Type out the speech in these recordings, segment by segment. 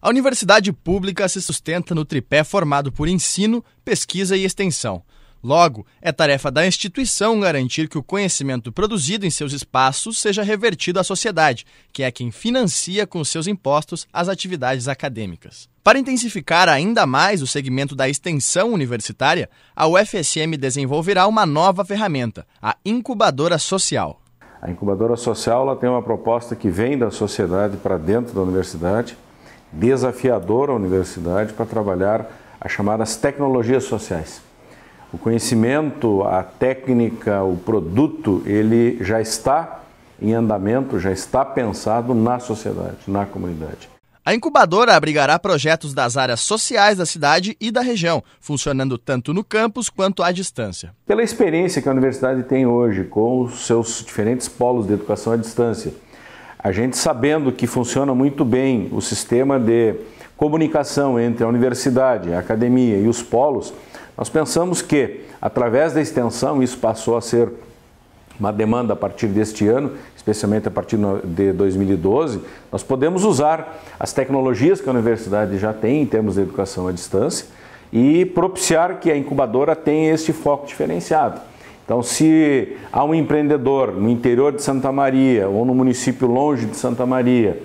A universidade pública se sustenta no tripé formado por ensino, pesquisa e extensão. Logo, é tarefa da instituição garantir que o conhecimento produzido em seus espaços seja revertido à sociedade, que é quem financia com seus impostos as atividades acadêmicas. Para intensificar ainda mais o segmento da extensão universitária, a UFSM desenvolverá uma nova ferramenta, a incubadora social. A incubadora social ela tem uma proposta que vem da sociedade para dentro da universidade, desafiadora a universidade para trabalhar as chamadas tecnologias sociais. O conhecimento, a técnica, o produto, ele já está em andamento, já está pensado na sociedade, na comunidade. A incubadora abrigará projetos das áreas sociais da cidade e da região, funcionando tanto no campus quanto à distância. Pela experiência que a universidade tem hoje com os seus diferentes polos de educação à distância, a gente sabendo que funciona muito bem o sistema de comunicação entre a universidade, a academia e os polos, nós pensamos que, através da extensão, isso passou a ser uma demanda a partir deste ano, especialmente a partir de 2012, nós podemos usar as tecnologias que a universidade já tem em termos de educação à distância e propiciar que a incubadora tenha este foco diferenciado. Então, se há um empreendedor no interior de Santa Maria ou no município longe de Santa Maria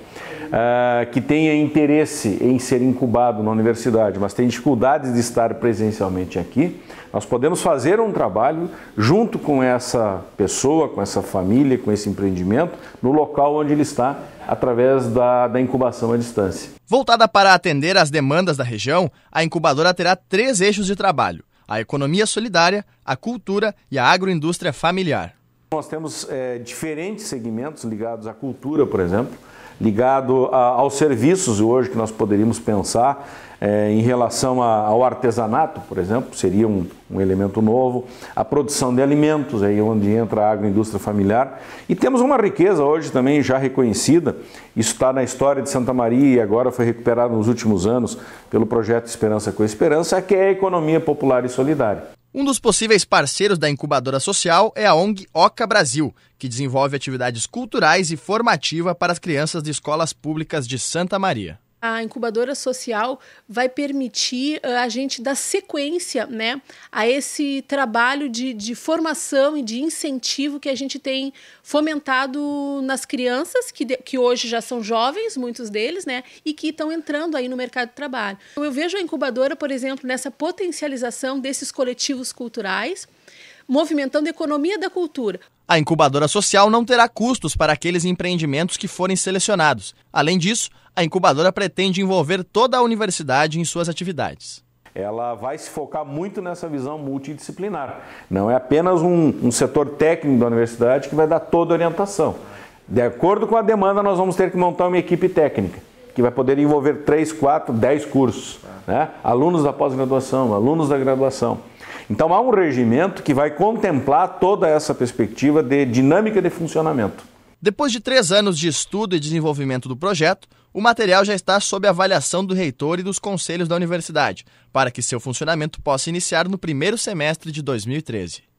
uh, que tenha interesse em ser incubado na universidade, mas tem dificuldades de estar presencialmente aqui, nós podemos fazer um trabalho junto com essa pessoa, com essa família, com esse empreendimento, no local onde ele está, através da, da incubação à distância. Voltada para atender às demandas da região, a incubadora terá três eixos de trabalho: a economia solidária, a cultura e a agroindústria familiar. Nós temos é, diferentes segmentos ligados à cultura, por exemplo ligado a, aos serviços hoje que nós poderíamos pensar é, em relação a, ao artesanato, por exemplo, seria um, um, elemento novo, a produção de alimentos, aí onde entra a agroindústria familiar. E temos uma riqueza hoje também já reconhecida, isso está na história de Santa Maria e agora foi recuperado nos últimos anos pelo projeto Esperança com Esperança, que é a economia popular e solidária. Um dos possíveis parceiros da incubadora social é a ONG Oca Brasil, que desenvolve atividades culturais e formativa para as crianças de escolas públicas de Santa Maria a incubadora social vai permitir uh, a gente dar sequência né, a esse trabalho de, de formação e de incentivo que a gente tem fomentado nas crianças, que, de, que hoje já são jovens, muitos deles, né, e que estão entrando aí no mercado de trabalho. Eu vejo a incubadora, por exemplo, nessa potencialização desses coletivos culturais, movimentando a economia da cultura. A incubadora social não terá custos para aqueles empreendimentos que forem selecionados. Além disso, a incubadora pretende envolver toda a universidade em suas atividades. Ela vai se focar muito nessa visão multidisciplinar. Não é apenas um, um setor técnico da universidade que vai dar toda a orientação. De acordo com a demanda, nós vamos ter que montar uma equipe técnica que vai poder envolver 3, 4, 10 cursos. Né? Alunos da pós-graduação, alunos da graduação. Então há um regimento que vai contemplar toda essa perspectiva de dinâmica de funcionamento. Depois de três anos de estudo e desenvolvimento do projeto, o material já está sob avaliação do reitor e dos conselhos da universidade, para que seu funcionamento possa iniciar no primeiro semestre de 2013.